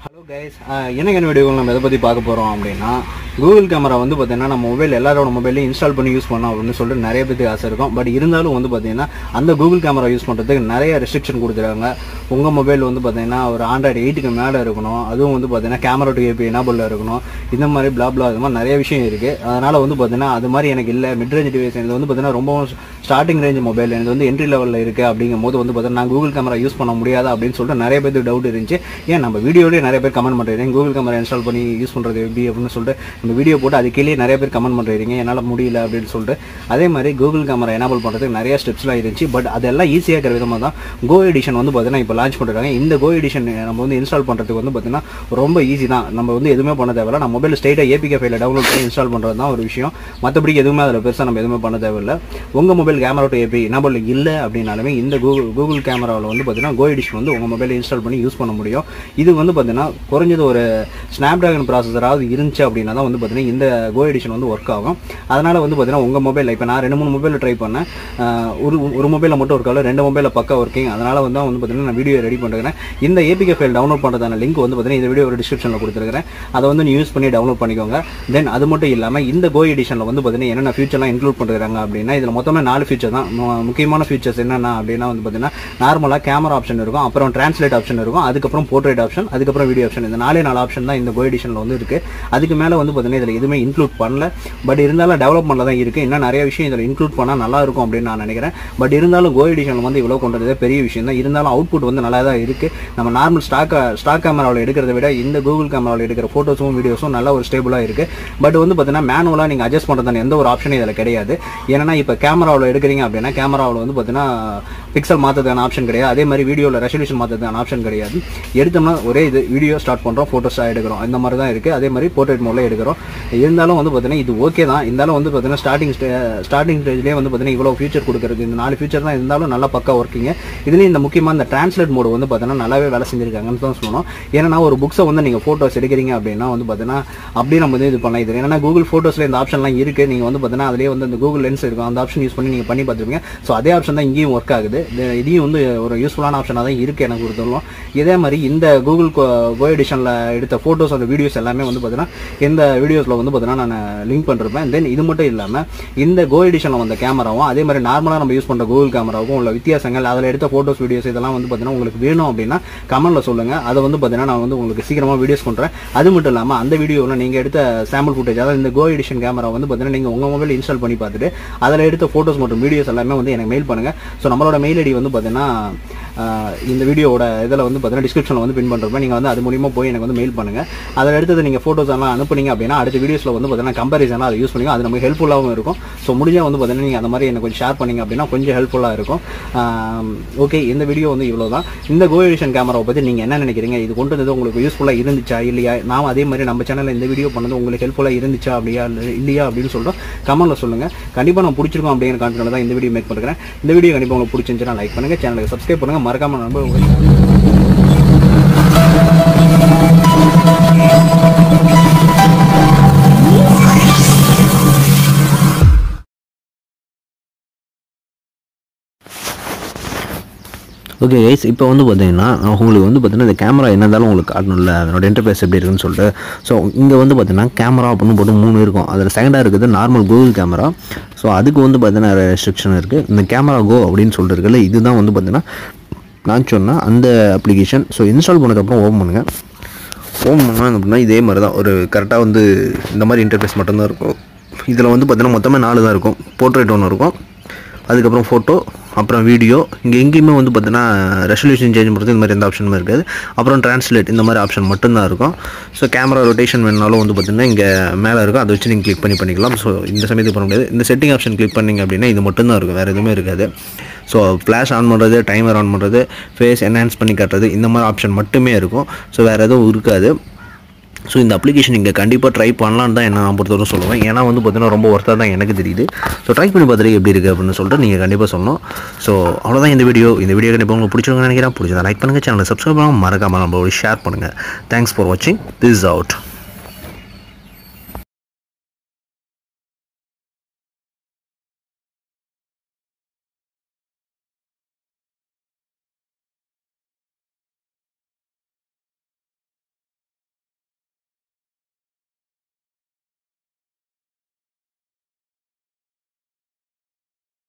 Hello guys எனக்கு என்ன video நம்ம எதை பற்றி பார்க்க போகிறோம் அப்படின்னா கூகுள் கேமரா வந்து பார்த்தீங்கன்னா நம்ம மொபைல் எல்லாரோட மொபைலையும் இன்ஸ்டால் பண்ணி யூஸ் பண்ணோம் அப்படின்னு சொல்லிட்டு நிறைய பேருக்கு ஆசை இருக்கும். பட் இருந்தாலும் வந்து பார்த்தீங்கன்னா அந்த கூகுள் கேமரா யூஸ் பண்ணுறதுக்கு நிறைய ரெஸ்ட்ரிக்ஷன் கொடுத்துருக்காங்க உங்கள் மொபைல் வந்து பார்த்தீங்கன்னா ஒரு ஆண்ட்ராய்டு எயிட்டுக்கு மேலே இருக்கணும். அதுவும் வந்து பார்த்தீங்கன்னா கேமரா டு ஏபி எனபிளில் இருக்கணும். இந்த மாதிரி பிளாப்லா அது மாதிரி நிறைய விஷயம் இருக்குது அதனால் வந்து பார்த்தீங்கன்னா அது மாதிரி எனக்கு இல்லை. மிட் ரேஞ்ச் டிவைஸ் எனக்கு வந்து பார்த்தீங்கன்னா ரொம்பவும் ஸ்டார்டிங் ரேஞ்ச் மொபைல் எனக்கு வந்து என்ட்ரி லெவலில் இருக்குது அப்படிங்கும் போது வந்து பார்த்தீங்கன்னா நான் கூகுள் கேமரா யூஸ் பண்ண முடியாது அப்படின்னு சொல்லிட்டு நிறைய பேருக்கு டவுட் இருந்துச்சு. ஏன் நம்ம வீடியோலேயே நிறைய பேர் கமெண்ட் பண்ணுறேன் கூகுள் கேமரா இன்ஸ்டால் பண்ணி யூஸ் பண்ணுறது எப்படி அப்படின்னு சொல்லிட்டு நம்ம வீடியோ போட்டு அது கீழே நிறைய பேர் கமெண்ட் பண்ணுறீங்க என்னால் முடியல அப்படின்னு சொல்லிட்டு. அதே மாதிரி கூகுள் கேமரா எனபிள் பண்ணுறதுக்கு நிறைய ஸ்டெப்ஸ்லாம் இருந்துச்சு. பட் அதெல்லாம் ஈஸியாக இருக்கிற விதமாக தான் கோ எடிஷன் வந்து பார்த்தீங்கன்னா இப்போ லான்ச் பண்ணுறாங்க இந்த கோ எடிஷன் நம்ம வந்து இன்ஸ்டால் பண்ணுறதுக்கு வந்து பார்த்தீங்கன்னா ரொம்ப ஈஸி தான். நம்ம வந்து எதுவுமே பண்ண தேவையில்ல. நம்ம மொபைல் ஸ்டேட்டாக ஏபிகே ஃபைல டவுன்லோட் பண்ணி இன்ஸ்டால் பண்ணுறது தான் ஒரு விஷயம். மற்றபடி எதுவுமே அதில் பெருசாக நம்ம எதுவுமே பண்ண தேவையில்லை. உங்கள் mobile camera two AP enable இல்லை அப்படின்னாலுமே இந்த கூகுள் கூகுள் கேமராவில் வந்து பார்த்தீங்கன்னா கோ எடிஷன் வந்து உங்கள் மொபைல் இன்ஸ்டால் பண்ணி யூஸ் பண்ண முடியும். இது வந்து பார்த்தீங்கன்னா குறைஞ்சது ஒரு ஸ்னாப் ட்ராகன் ப்ராசஸராவது இருந்துச்சு அப்படின்னா தான் வந்து பார்த்தீங்கன்னா இந்த கோ எடிஷன் வந்து ஒர்க் ஆகும். அதனால் வந்து பார்த்தீங்கன்னா உங்கள் மொபைலில் இப்போ நான் ரெண்டு மூணு மொபைலில் ட்ரை பண்ணேன். ஒரு ஒரு மொபைலில் மட்டும் ஒர்க் ஆகல ரெண்டு மொபைலில் பக்கா ஒர்க்கிங் அதனால் வந்து வந்து பார்த்தீங்கன்னா நான் வீடியோ ரெடி பண்ணுறேன் இந்த ஏபிகே ஃபைல் டவுன்லோட் பண்ணுறதான லிங்க் வந்து பார்த்தீங்கன்னா இந்த வீடியோ ஒரு டிஸ்கிரிப்ஷனில் கொடுத்துருக்கிறேன். அதை வந்து நீ யூஸ் பண்ணி டவுன்லோட் பண்ணிக்கோங்க. தென் அது மட்டும் இல்லாமல் இந்த கோ எடிஷனில் வந்து பார்த்தீங்கன்னா என்னென்ன ஃபியூச்சர்லாம் இன்க்ளூட் பண்ணுறாங்க அப்படின்னா இதில் மொத்தமாக நாலு ஃபியூச்சர் தான். முக்கியமான ஃபியூச்சர்ஸ் என்னென்ன அப்படின்னா வந்து பார்த்தீங்கன்னா நார்மலாக கேமரா ஆப்ஷன் இருக்கும் அப்புறம் டிரான்ஸ்லேட் ஆப்ஷன் இருக்கும் அதுக்கப்புறம் போர்ட்ரேட் ஆப்ஷன் அதுக்கப்புறம் வீடியோ ஆப்ஷன் இந்த நாலே நாலு ஆப்ஷன் தான் இந்த கோ எடிஷனில் வந்து இருக்குது அதுக்கு மேலே வந்து பார்த்தீங்கன்னா இதில் எதுவுமே இன்க்ளூட் பண்ணல. பட் இருந்தாலும் டெவலப்மெண்ட்டில் தான் இருக்குது இன்னும் நிறைய விஷயம் இதில் இன்க்ளூட் பண்ணால் நல்லா இருக்கும் அப்படின்னு நான் நினைக்கிறேன். பட் இருந்தாலும் கோ எடிஷனில் வந்து இவ்வளோ கொண்டு வரதே பெரிய விஷயம் தான். இருந்தாலும் அவுட்புட் வந்து நல்லா தான் இருக்குது நம்ம நார்மல் ஸ்டாக் ஸ்டாக் கேமராவில் எடுக்கிறத விட இந்த கூகுள் கேமராவில் எடுக்கிற ஃபோட்டோஸும் வீடியோஸும் நல்லா ஒரு ஸ்டேபிளாக இருக்குது பட் வந்து பார்த்தீங்கன்னா மேனுவலாக நீங்கள் அட்ஜஸ்ட் பண்ணுறதான எந்த ஒரு ஆப்ஷனும் இதில் கிடையாது. ஏன்னா இப்போ கேமராவில் எடுக்கிறீங்க அப்படின்னா கேமராவில் வந்து பார்த்தீங்கன்னா பிக்சல் மாற்றுறதுக்கான ஆப்ஷன் கிடையாது. அதே மாதிரி வீடியோவில் ரெசல்யூஷன் மாற்றுறதுக்கான ஆப்ஷன் கிடையாது. எடுத்தோம்னா ஒரே இது வீடியோ ஸ்டார்ட் பண்ணுறோம் ஃபோட்டோஸாக எடுக்கிறோம். இந்த மாதிரி தான் இருக்குது அதே மாதிரி போர்ட்ரேட் மோடில் எடுக்கிறோம். இருந்தாலும் வந்து பார்த்தீங்கன்னா இது ஓகே தான். இருந்தாலும் வந்து பார்த்தீங்கன்னா ஸ்டார்டிங் ஸ்டார்டிங் ஸ்டேஜ்லேயே வந்து பார்த்தீங்கன்னா இவ்வளோ ஃபியூச்சர் கொடுக்குறது இந்த நாலு ஃபியூச்சர் தான் இருந்தாலும் நல்லா பக்கா ஒர்க்கிங்க இதுலேயும் இந்த முக்கியமாக இந்த டிரான்ஸ்லேட் மோடு வந்து பார்த்தீங்கன்னா நல்லாவே வேலை செஞ்சிருக்காங்கன்னு தான் சொல்லணும். ஏன்னா ஒரு புக்ஸை வந்து நீங்கள் ஃபோட்டோஸ் எடுக்கிறீங்க அப்படின்னா வந்து பார்த்தீங்கன்னா அப்படியே நம்ம வந்து இது பண்ணலாம். இது ஏன்னா கூகுள் ஃபோட்டோஸில் இந்த ஆப்ஷன்லாம் இருக்குது நீங்கள் வந்து பார்த்தீங்கன்னா அதிலே வந்து அந்த கூகுள் லென்ஸ் இருக்கும். அந்த ஆப்ஷன் யூஸ் பண்ணி நீங்கள் பண்ணி பார்த்துருப்பீங்க. ஸோ அதே ஆப்ஷன் தான் இங்கேயும் ஒர்க் ஆகுது. இதையும் வந்து ஒரு யூஸ்ஃபுல்லான ஆப்ஷனாக தான் இருக்குது எனக்கு பொறுத்தவரைக்கும் இதே மாதிரி இந்த கூகுள் கோ எடிஷனில் எடுத்த ஃபோட்டோஸ் அந்த வீடியோஸ் எல்லாமே வந்து பார்த்தீங்கன்னா இந்த வீடியோஸில் வந்து பார்த்தீங்கன்னா நான் லிங்க் பண்ணிருப்பேன். தென் இது மட்டும் இல்லாமல் இந்த கோ எடிஷனில் வந்த கேமராவும் அதே மாதிரி நார்மலாக நம்ம யூஸ் பண்ணுற கூகுள் கேமராவுக்கும் உள்ள வித்தியாசங்கள் அதில் எடுத்த ஃபோட்டோஸ் வீடியோஸ் இதெல்லாம் வந்து பார்த்தீங்கன்னா உங்களுக்கு வேணும் அப்படின்னா கமெண்ட்டில் சொல்லுங்கள் அதை வந்து பார்த்தீங்கன்னா நான் வந்து உங்களுக்கு சீக்கிரமாக வீடியோஸ் பண்ணுறேன் அது மட்டும் இல்லாமல் அந்த வீடியோவில் நீங்கள் எடுத்த சாம்பிள் ஃபுட்டேஜ் அதாவது இந்த கோ எடிஷன் கேமரா வந்து பார்த்தீங்கன்னா நீங்கள் உங்கள் மொபைல் இன்ஸ்டால் பண்ணி பார்த்துட்டு அதில் எடுத்த ஃபோட்டோஸ் மற்றும் வீடியோஸ் எல்லாமே வந்து எனக்கு மெயில் பண்ணுங்கள் ஸோ நம்மளோட மெயில் மயிலடி வந்து பார்த்தீங்கன்னா இந்த வீடியோவோட இதில் வந்து பார்த்தீங்கன்னா டிஸ்கிரிப்ஷனில் வந்து பின் பண்ணுறப்ப நீங்கள் வந்து அது மூலியமாக போய் எனக்கு வந்து மெயில் பண்ணுங்கள் அதில் எடுத்தது நீங்கள் ஃபோட்டோஸ் எல்லாம் அனுப்புனீங்க அப்படின்னா அடுத்த வீடியோஸில் வந்து பார்த்தீங்கன்னா கம்பேரிசனாக அதை யூஸ் பண்ணிங்க அது நமக்கு ஹெல்ப்ஃபுல்லாகவும் இருக்கும். ஸோ முடிஞ்சால் வந்து பார்த்தீங்கன்னா நீங்கள் அந்த மாதிரி எனக்கு கொஞ்சம் ஷேர் பண்ணீங்க அப்படின்னா கொஞ்சம் ஹெல்ப்ஃபுல்லாக இருக்கும். ஓகே இந்த வீடியோ வந்து இவ்வளோ தான் இந்த கோ எடிஷன் கேமராவை பற்றி நீங்கள் என்ன நினைக்கிறீங்க? இது கொண்டு வந்தது உங்களுக்கு யூஸ்ஃபுல்லாக இருந்துச்சா? இல்லையா? நாம் அதே மாதிரி நம்ம சேனலில் இந்த வீடியோ பண்ணது உங்களுக்கு ஹெல்ப்ஃபுல்லாக இருந்துச்சா? அப்படியா? இல்லையா? அப்படின்னு சொல்லிட்டு கமெண்ட்டில் சொல்லுங்கள் கண்டிப்பாக நான் பிடிச்சிருக்கோம் அப்படிங்கிற கான்ஃபிடன்ட் தான் இந்த வீடியோ மேக் பண்ணுறேன் இந்த வீடியோ கண்டிப்பாக உங்களுக்கு பிடிச்சிருந்துச்சுன்னா லைக் பண்ணுங்கள் சேனலுக்கு சப்ஸ்கிரைப் பண்ணுங்கள் மறக்காம நம்ப ஓகே கைஸ் இப்போ வந்து பார்த்தீங்கன்னா உங்களுக்கு வந்து பார்த்தீங்கன்னா இந்த கேமரா என்ன இருந்தாலும் உங்களுக்கு காட்டணும்ல அதனோட இன்டர்ஃபேஸ் எப்படி இருக்குன்னு சொல்லிட்டு. ஸோ இங்கே வந்து பார்த்தீங்கன்னா கேமரா அப்படின்னு போட்டு மூணு இருக்கும். அதில் செகண்டாக இருக்குது நார்மல் கூகுள் கேமரா ஸோ அதுக்கு வந்து பார்த்தீங்கன்னா ரெஸ்ட்ரிக்ஷன் இருக்குது இந்த கேமரா கோ அப்படின்னு சொல்லிட்டு இருக்குல்ல இதுதான் வந்து பார்த்தீங்கன்னா நான் சொன்னால் அந்த அப்ளிகேஷன் ஸோ இன்ஸ்டால் பண்ணதுக்கப்புறம் ஓப்பன் பண்ணுங்கள் ஓப்பன் பண்ணாங்க அப்படின்னா இதே மாதிரி தான் ஒரு கரெக்டாக வந்து இந்த மாதிரி இன்டர்ஃபேஸ் மட்டும்தான் இருக்கும். இதில் வந்து பார்த்திங்கன்னா மொத்தமே நாலு தான் இருக்கும். போர்ட்ரேட் ஒன்று இருக்கும். அதுக்கப்புறம் ஃபோட்டோ அப்புறம் வீடியோ இங்கே எங்கேயுமே வந்து பார்த்தீங்கன்னா ரெசல்யூஷன் சேஞ்ச் பண்ணுறது இந்த மாதிரி எந்த ஆப்ஷனுமே இருக்காது. அப்புறம் ட்ரான்ஸ்லேட் இந்த மாதிரி ஆப்ஷன் மட்டும்தான் இருக்கும். ஸோ கேமரா ரொட்டேஷன் வேணுனாலும் வந்து பார்த்தீங்கன்னா இங்கே மேலே இருக்கும். அதை வச்சு நீங்கள் கிளிக் பண்ணி பண்ணிக்கலாம். ஸோ இந்த சமயத்துக்கு பண்ண முடியாது. இந்த செட்டிங் ஆப்ஷன் கிளிக் பண்ணிங்க அப்படின்னா இது மட்டும்தான் இருக்கும். வேறு எதுவுமே இருக்காது. ஸோ ஃப்ளாஷ் ஆன் பண்ணுறது டைமர் ஆன் பண்ணுறது ஃபேஸ் என்ஹான்ஸ் பண்ணி காட்டுறது இந்த மாதிரி ஆப்ஷன் மட்டுமே இருக்கும். ஸோ வேறு எதுவும் இருக்காது. ஸோ இந்த அப்ளிகேஷன் இங்கே கண்டிப்பாக ட்ரை பண்ணலான்னு தான் என்ன நான் பொறுத்தவரை சொல்லுவேன். ஏன்னா வந்து பார்த்தீங்கன்னா ரொம்ப ஒர்த்தாக தான் எனக்கு தெரியுது. ஸோ ட்ரை பண்ணி பார்த்துட்டு எப்படி இருக்குது அப்படின்னு சொல்லிட்டு நீங்கள் கண்டிப்பாக சொல்லணும். ஸோ அவ்வளோதான் இந்த வீடியோ இந்த வீடியோ கண்டிப்பாக உங்களுக்கு பிடிச்சிருக்குன்னு நினைக்கிறேன். பிடிச்சதா லைக் பண்ணுங்கள் சேனலை சப்ஸ்கிரைப் பண்ணாமல் மறக்காமல் நம்ம ஷேர் பண்ணுங்கள் தேங்க்ஸ் ஃபார் வாட்சிங் திஸ் அவுட்